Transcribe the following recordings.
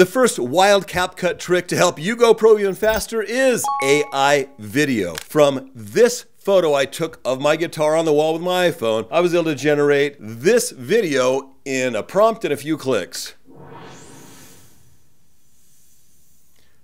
The first wild CapCut trick to help you go pro even faster is AI video. From this photo I took of my guitar on the wall with my iPhone, I was able to generate this video in a prompt and a few clicks.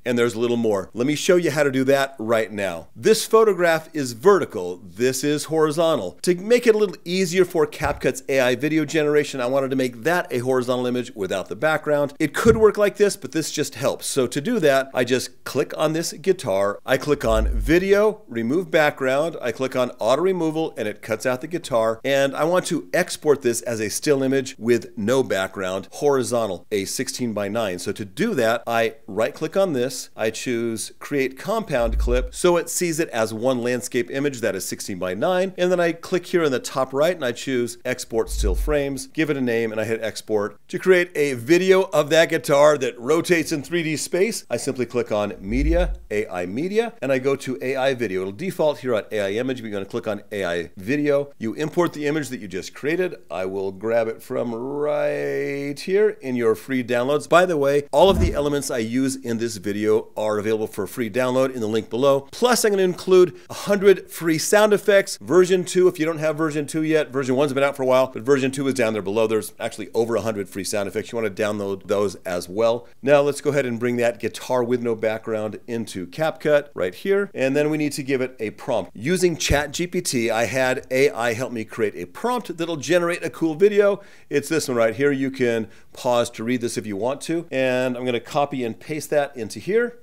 And there's a little more. Let me show you how to do that right now. This photograph is vertical, this is horizontal. To make it a little easier for CapCut's AI video generation, I wanted to make that a horizontal image without the background. It could work like this, but this just helps. So to do that, I just click on this guitar, I click on video, remove background, I click on auto removal, and it cuts out the guitar. And I want to export this as a still image with no background, horizontal, a 16 by 9. So to do that, I right click on this, this, I choose create compound clip so it sees it as one landscape image that is 16 by 9. And then I click here in the top right and I choose export still frames, give it a name, and I hit export. To create a video of that guitar that rotates in 3D space, I simply click on media, AI media, and I go to AI video. It'll default here on AI image, but you're gonna click on AI video. You import the image that you just created. I will grab it from right here in your free downloads. By the way, all of the elements I use in this video video are available for free download in the link below. Plus, I'm going to include 100 free sound effects. Version 2, if you don't have version 2 yet, version 1's been out for a while, but version 2 is down there below. There's actually over 100 free sound effects. You want to download those as well. Now, let's go ahead and bring that guitar with no background into CapCut right here. And then we need to give it a prompt. Using ChatGPT, I had AI help me create a prompt that'll generate a cool video. It's this one right here. You can pause to read this if you want to. And I'm going to copy and paste that into here here.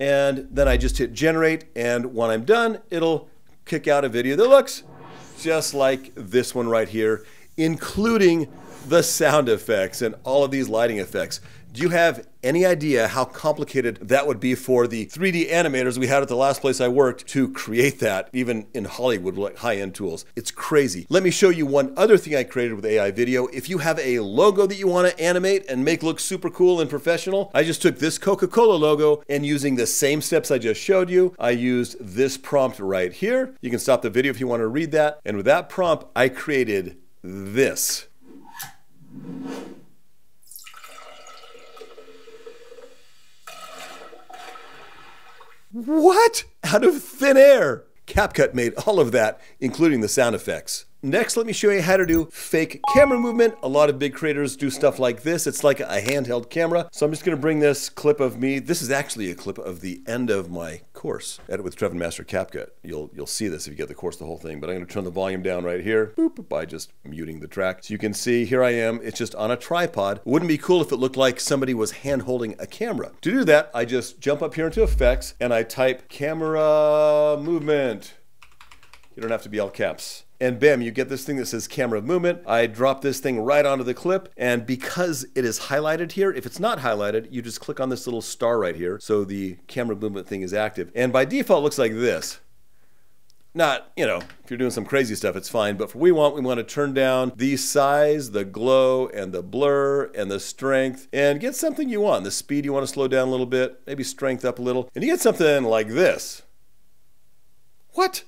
And then I just hit generate. And when I'm done, it'll kick out a video that looks just like this one right here, including the sound effects and all of these lighting effects. Do you have any idea how complicated that would be for the 3D animators we had at the last place I worked to create that, even in Hollywood, like high end tools? It's crazy. Let me show you one other thing I created with AI video. If you have a logo that you want to animate and make look super cool and professional, I just took this Coca Cola logo and using the same steps I just showed you, I used this prompt right here. You can stop the video if you want to read that. And with that prompt, I created this. What? Out of thin air! CapCut made all of that, including the sound effects. Next, let me show you how to do fake camera movement. A lot of big creators do stuff like this. It's like a handheld camera. So I'm just gonna bring this clip of me. This is actually a clip of the end of my course, Edit with Trevin Master CapCut. You'll, you'll see this if you get the course, the whole thing, but I'm gonna turn the volume down right here boop, by just muting the track. So you can see, here I am, it's just on a tripod. Wouldn't be cool if it looked like somebody was hand holding a camera. To do that, I just jump up here into effects and I type camera movement. You don't have to be all caps and bam, you get this thing that says camera movement. I drop this thing right onto the clip, and because it is highlighted here, if it's not highlighted, you just click on this little star right here, so the camera movement thing is active. And by default, looks like this. Not, you know, if you're doing some crazy stuff, it's fine, but for we want, we want to turn down the size, the glow, and the blur, and the strength, and get something you want. The speed you want to slow down a little bit, maybe strength up a little, and you get something like this. What?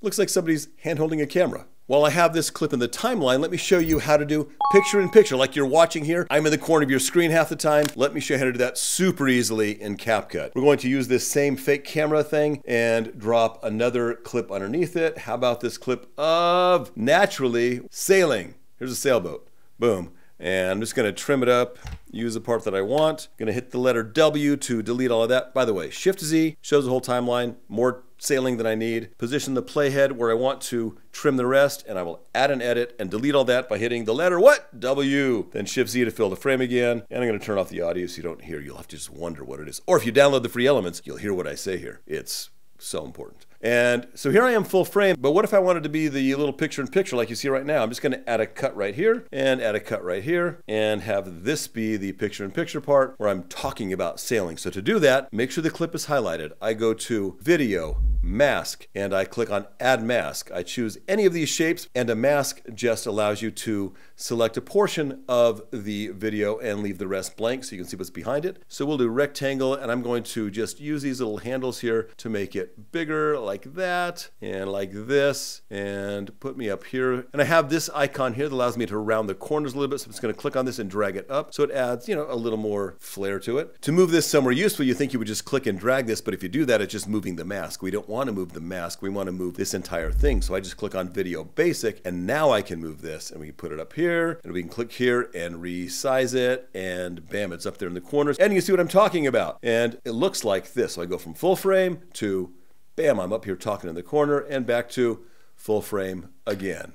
Looks like somebody's hand holding a camera. While I have this clip in the timeline, let me show you how to do picture in picture like you're watching here. I'm in the corner of your screen half the time. Let me show you how to do that super easily in CapCut. We're going to use this same fake camera thing and drop another clip underneath it. How about this clip of naturally sailing? Here's a sailboat. Boom. And I'm just gonna trim it up, use the part that I want. Gonna hit the letter W to delete all of that. By the way, Shift Z shows the whole timeline, more sailing that I need. Position the playhead where I want to trim the rest, and I will add an edit and delete all that by hitting the letter what? W. Then Shift Z to fill the frame again. And I'm gonna turn off the audio so you don't hear. You'll have to just wonder what it is. Or if you download the free elements, you'll hear what I say here. It's so important. And so here I am full frame, but what if I wanted to be the little picture in picture like you see right now? I'm just gonna add a cut right here and add a cut right here and have this be the picture in picture part where I'm talking about sailing. So to do that, make sure the clip is highlighted. I go to video, mask and I click on add mask. I choose any of these shapes and a mask just allows you to select a portion of the video and leave the rest blank so you can see what's behind it. So we'll do rectangle and I'm going to just use these little handles here to make it bigger like that and like this and put me up here. And I have this icon here that allows me to round the corners a little bit. So I'm just going to click on this and drag it up. So it adds, you know, a little more flair to it. To move this somewhere useful, you think you would just click and drag this, but if you do that, it's just moving the mask. We don't want to move the mask. We want to move this entire thing. So I just click on video basic and now I can move this and we can put it up here and we can click here and resize it and bam, it's up there in the corners. And you see what I'm talking about. And it looks like this. So I go from full frame to bam, I'm up here talking in the corner and back to full frame again.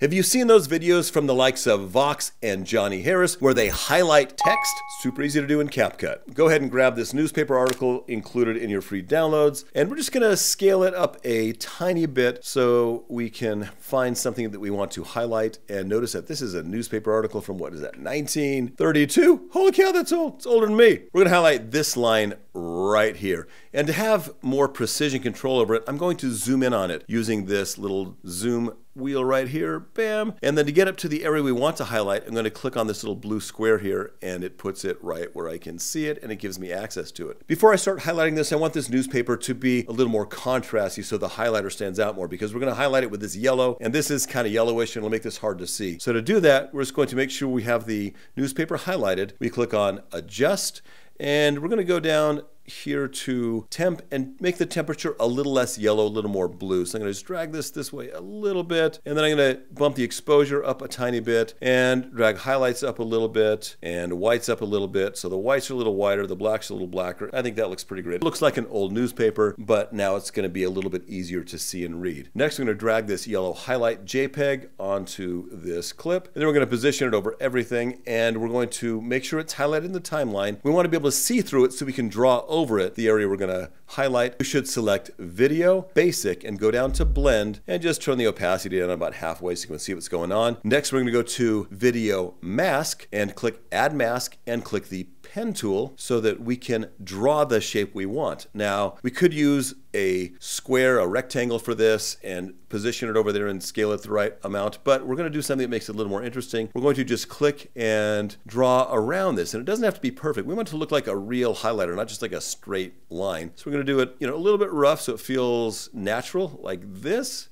Have you seen those videos from the likes of Vox and Johnny Harris where they highlight text? Super easy to do in CapCut. Go ahead and grab this newspaper article included in your free downloads, and we're just gonna scale it up a tiny bit so we can find something that we want to highlight. And notice that this is a newspaper article from what is that, 1932? Holy cow, that's old. It's older than me. We're gonna highlight this line right here. And to have more precision control over it, I'm going to zoom in on it using this little zoom wheel right here, bam. And then to get up to the area we want to highlight, I'm going to click on this little blue square here and it puts it right where I can see it and it gives me access to it. Before I start highlighting this, I want this newspaper to be a little more contrasty so the highlighter stands out more because we're going to highlight it with this yellow and this is kind of yellowish and it'll make this hard to see. So to do that, we're just going to make sure we have the newspaper highlighted. We click on adjust and we're going to go down here to temp and make the temperature a little less yellow, a little more blue. So I'm going to just drag this this way a little bit, and then I'm going to bump the exposure up a tiny bit and drag highlights up a little bit and whites up a little bit. So the whites are a little whiter, the blacks are a little blacker. I think that looks pretty great. It looks like an old newspaper, but now it's going to be a little bit easier to see and read. Next, I'm going to drag this yellow highlight JPEG onto this clip, and then we're going to position it over everything, and we're going to make sure it's highlighted in the timeline. We want to be able to see through it so we can draw over it the area we're going to highlight. We should select Video, Basic, and go down to Blend and just turn the opacity down about halfway so you can see what's going on. Next, we're going to go to Video Mask and click Add Mask and click the pen tool so that we can draw the shape we want. Now, we could use a square, a rectangle for this and position it over there and scale it the right amount, but we're going to do something that makes it a little more interesting. We're going to just click and draw around this, and it doesn't have to be perfect. We want it to look like a real highlighter, not just like a straight line. So we're going to do it, you know, a little bit rough so it feels natural, like this.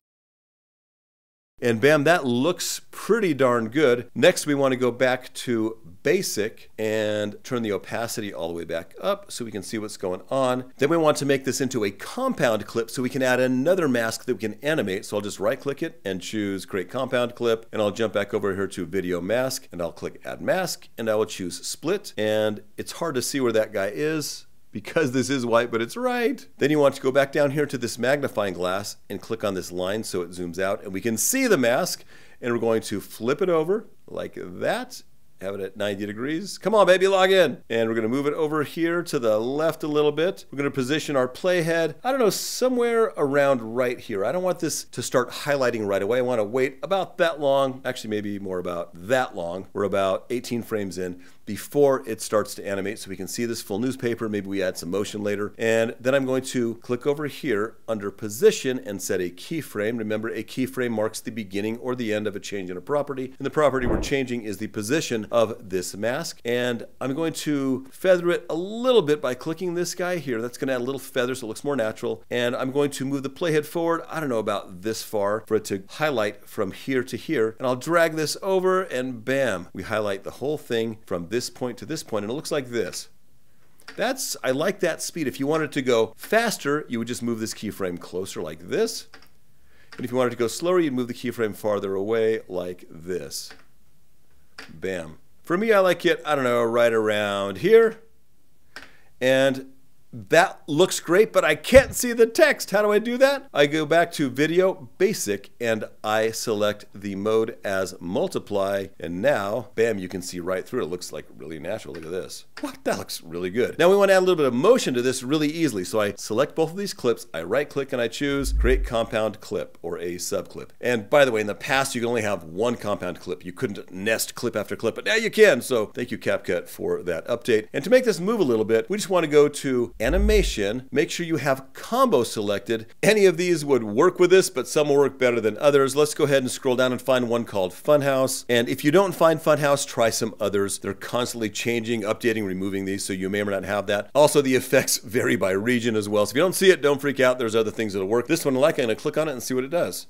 And bam, that looks pretty darn good. Next, we want to go back to basic and turn the opacity all the way back up so we can see what's going on. Then we want to make this into a compound clip so we can add another mask that we can animate. So I'll just right click it and choose create compound clip. And I'll jump back over here to video mask and I'll click add mask and I will choose split. And it's hard to see where that guy is because this is white, but it's right. Then you want to go back down here to this magnifying glass and click on this line so it zooms out and we can see the mask. And we're going to flip it over like that have it at 90 degrees. Come on, baby, log in. And we're going to move it over here to the left a little bit. We're going to position our playhead, I don't know, somewhere around right here. I don't want this to start highlighting right away. I want to wait about that long, actually maybe more about that long. We're about 18 frames in before it starts to animate so we can see this full newspaper. Maybe we add some motion later. And then I'm going to click over here under position and set a keyframe. Remember, a keyframe marks the beginning or the end of a change in a property. And the property we're changing is the position of this mask. And I'm going to feather it a little bit by clicking this guy here. That's going to add a little feather so it looks more natural. And I'm going to move the playhead forward, I don't know about this far, for it to highlight from here to here. And I'll drag this over and bam, we highlight the whole thing from this this point to this point, and it looks like this. That's, I like that speed. If you wanted to go faster, you would just move this keyframe closer like this. And if you wanted to go slower, you'd move the keyframe farther away like this. Bam. For me, I like it, I don't know, right around here. And that looks great, but I can't see the text. How do I do that? I go back to Video Basic and I select the mode as multiply. And now, bam, you can see right through it. Looks like really natural. Look at this. What? That looks really good. Now we want to add a little bit of motion to this really easily. So I select both of these clips. I right click and I choose Create Compound Clip or a subclip. And by the way, in the past, you could only have one compound clip. You couldn't nest clip after clip, but now you can. So thank you, CapCut, for that update. And to make this move a little bit, we just want to go to animation, make sure you have combo selected. Any of these would work with this, but some will work better than others. Let's go ahead and scroll down and find one called Funhouse. And if you don't find Funhouse, try some others. They're constantly changing, updating, removing these, so you may or may not have that. Also, the effects vary by region as well. So if you don't see it, don't freak out. There's other things that'll work. This one I like, I'm gonna click on it and see what it does.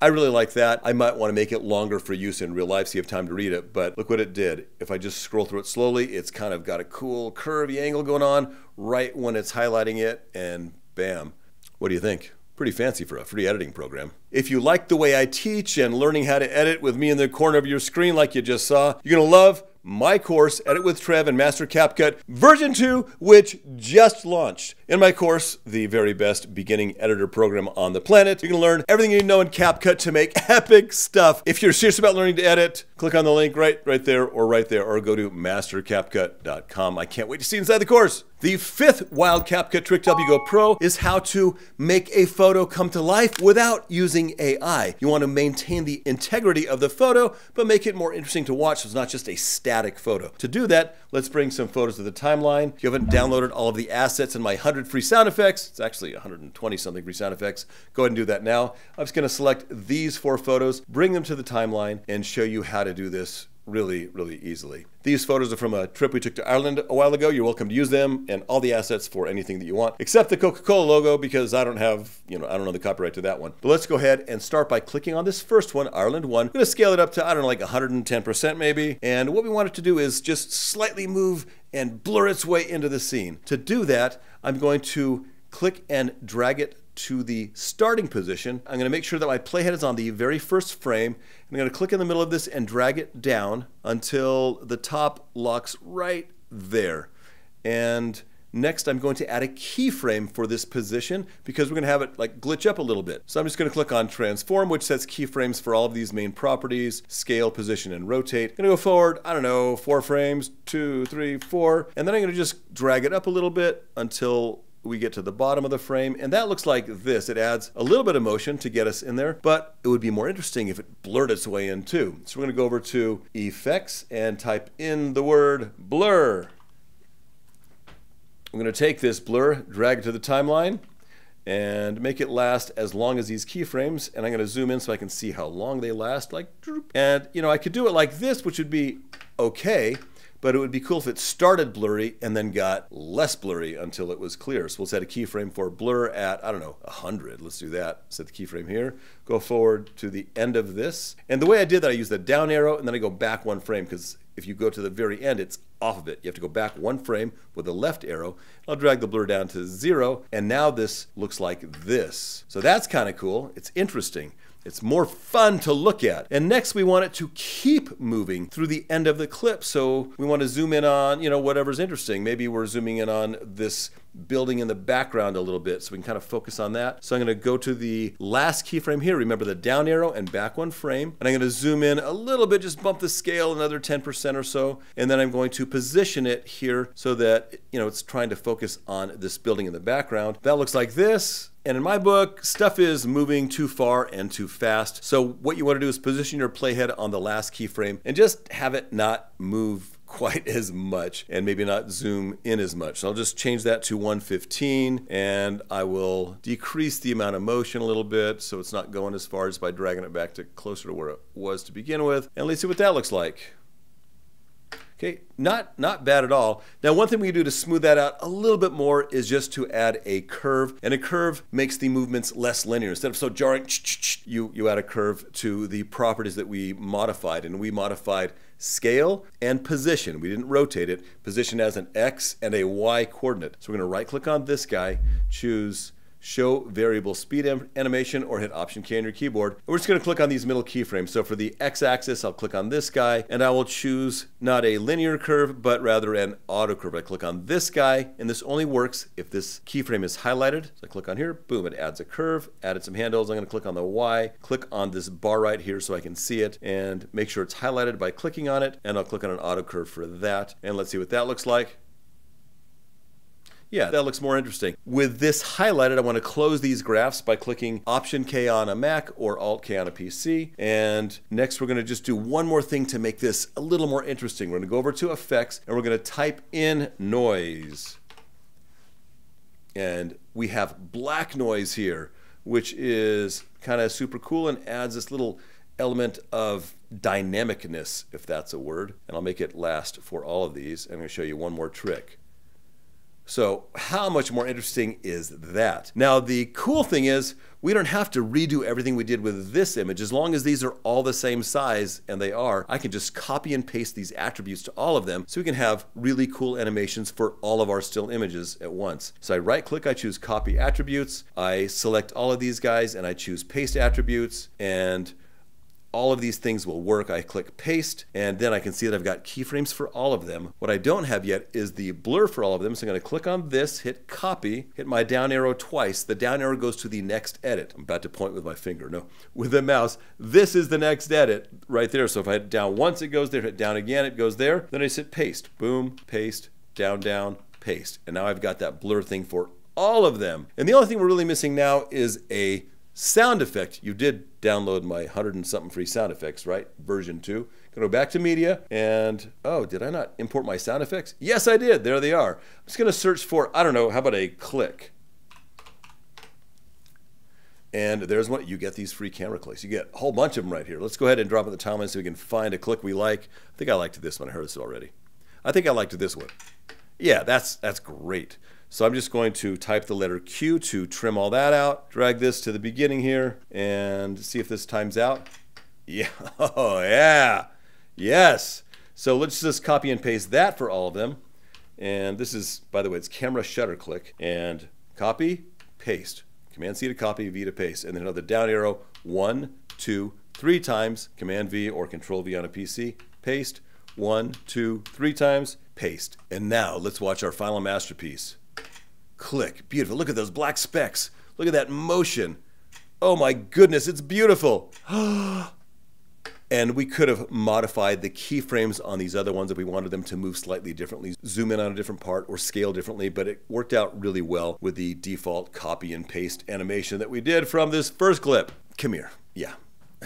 I really like that. I might want to make it longer for use in real life so you have time to read it, but look what it did. If I just scroll through it slowly, it's kind of got a cool curvy angle going on right when it's highlighting it, and bam. What do you think? Pretty fancy for a free editing program. If you like the way I teach and learning how to edit with me in the corner of your screen like you just saw, you're gonna love my course, Edit with Trev and Master CapCut version 2, which just launched. In my course, the very best beginning editor program on the planet, you're gonna learn everything you know in CapCut to make epic stuff. If you're serious about learning to edit, click on the link right, right there or right there, or go to mastercapcut.com. I can't wait to see inside the course. The fifth wild CapCut trick to help you go pro is how to make a photo come to life without using AI. You want to maintain the integrity of the photo, but make it more interesting to watch so it's not just a static photo. To do that, let's bring some photos to the timeline. If you haven't downloaded all of the assets in my 100 free sound effects, it's actually 120 something free sound effects, go ahead and do that now. I'm just going to select these four photos, bring them to the timeline, and show you how to do this really, really easily. These photos are from a trip we took to Ireland a while ago. You're welcome to use them and all the assets for anything that you want, except the Coca-Cola logo because I don't have, you know, I don't know the copyright to that one. But let's go ahead and start by clicking on this first one, Ireland 1. I'm to scale it up to, I don't know, like 110% maybe. And what we want it to do is just slightly move and blur its way into the scene. To do that, I'm going to click and drag it to the starting position. I'm going to make sure that my playhead is on the very first frame. I'm going to click in the middle of this and drag it down until the top locks right there. And next I'm going to add a keyframe for this position because we're going to have it like glitch up a little bit. So I'm just going to click on transform which sets keyframes for all of these main properties, scale, position, and rotate. I'm to go forward, I don't know, four frames, two, three, four, and then I'm to just drag it up a little bit until we get to the bottom of the frame, and that looks like this. It adds a little bit of motion to get us in there, but it would be more interesting if it blurred its way in too. So we're going to go over to Effects and type in the word blur. I'm going to take this blur, drag it to the timeline, and make it last as long as these keyframes. And I'm going to zoom in so I can see how long they last. Like, and you know, I could do it like this, which would be okay but it would be cool if it started blurry and then got less blurry until it was clear. So we'll set a keyframe for blur at, I don't know, 100. Let's do that. Set the keyframe here. Go forward to the end of this. And the way I did that, I used the down arrow and then I go back one frame because if you go to the very end, it's off of it. You have to go back one frame with the left arrow. I'll drag the blur down to zero, and now this looks like this. So that's kind of cool. It's interesting. It's more fun to look at. And next we want it to keep moving through the end of the clip. So we want to zoom in on, you know, whatever's interesting. Maybe we're zooming in on this building in the background a little bit so we can kind of focus on that. So I'm going to go to the last keyframe here. Remember the down arrow and back one frame. And I'm going to zoom in a little bit, just bump the scale another 10% or so. And then I'm going to position it here so that, you know, it's trying to focus on this building in the background. That looks like this. And in my book, stuff is moving too far and too fast. So what you want to do is position your playhead on the last keyframe and just have it not move quite as much and maybe not zoom in as much. So I'll just change that to 115 and I will decrease the amount of motion a little bit so it's not going as far as by dragging it back to closer to where it was to begin with. And let's see what that looks like. Okay, not, not bad at all. Now, one thing we can do to smooth that out a little bit more is just to add a curve. And a curve makes the movements less linear. Instead of so jarring, you, you add a curve to the properties that we modified. And we modified scale and position. We didn't rotate it. Position as an X and a Y coordinate. So we're going to right click on this guy, choose show variable speed animation or hit option K on your keyboard. We're just going to click on these middle keyframes. So for the x-axis, I'll click on this guy and I will choose not a linear curve, but rather an auto curve. I click on this guy and this only works if this keyframe is highlighted. So I click on here, boom, it adds a curve, added some handles. I'm going to click on the Y, click on this bar right here so I can see it and make sure it's highlighted by clicking on it. And I'll click on an auto curve for that. And let's see what that looks like. Yeah, that looks more interesting. With this highlighted, I want to close these graphs by clicking Option K on a Mac or Alt K on a PC. And next we're going to just do one more thing to make this a little more interesting. We're going to go over to Effects and we're going to type in noise. And we have black noise here, which is kind of super cool and adds this little element of dynamicness, if that's a word. And I'll make it last for all of these. I'm going to show you one more trick. So how much more interesting is that? Now the cool thing is we don't have to redo everything we did with this image. As long as these are all the same size, and they are, I can just copy and paste these attributes to all of them so we can have really cool animations for all of our still images at once. So I right click, I choose copy attributes, I select all of these guys and I choose paste attributes and all of these things will work. I click paste and then I can see that I've got keyframes for all of them. What I don't have yet is the blur for all of them. So I'm going to click on this, hit copy, hit my down arrow twice. The down arrow goes to the next edit. I'm about to point with my finger. No, with the mouse. This is the next edit right there. So if I hit down once, it goes there. Hit down again, it goes there. Then I hit paste. Boom, paste, down, down, paste. And now I've got that blur thing for all of them. And the only thing we're really missing now is a Sound effect, you did download my 100 and something free sound effects, right? Version 2. Go back to media and, oh, did I not import my sound effects? Yes, I did. There they are. I'm just going to search for, I don't know, how about a click? And there's one, you get these free camera clicks. You get a whole bunch of them right here. Let's go ahead and drop in the timeline so we can find a click we like. I think I liked this one. I heard this already. I think I liked this one. Yeah, that's, that's great. So I'm just going to type the letter Q to trim all that out, drag this to the beginning here, and see if this times out. Yeah, oh yeah, yes. So let's just copy and paste that for all of them. And this is, by the way, it's camera shutter click, and copy, paste. Command C to copy, V to paste, and then another down arrow, one, two, three times, Command V or Control V on a PC, paste, one, two, three times, paste. And now let's watch our final masterpiece. Click. Beautiful. Look at those black specks. Look at that motion. Oh my goodness, it's beautiful. and we could have modified the keyframes on these other ones if we wanted them to move slightly differently, zoom in on a different part or scale differently, but it worked out really well with the default copy and paste animation that we did from this first clip. Come here. Yeah,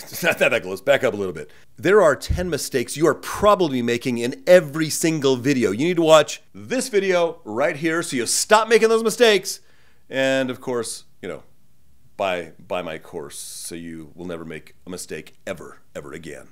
it's not that close. Back up a little bit. There are 10 mistakes you are probably making in every single video. You need to watch this video right here so you stop making those mistakes. And of course, you know, buy, buy my course so you will never make a mistake ever, ever again.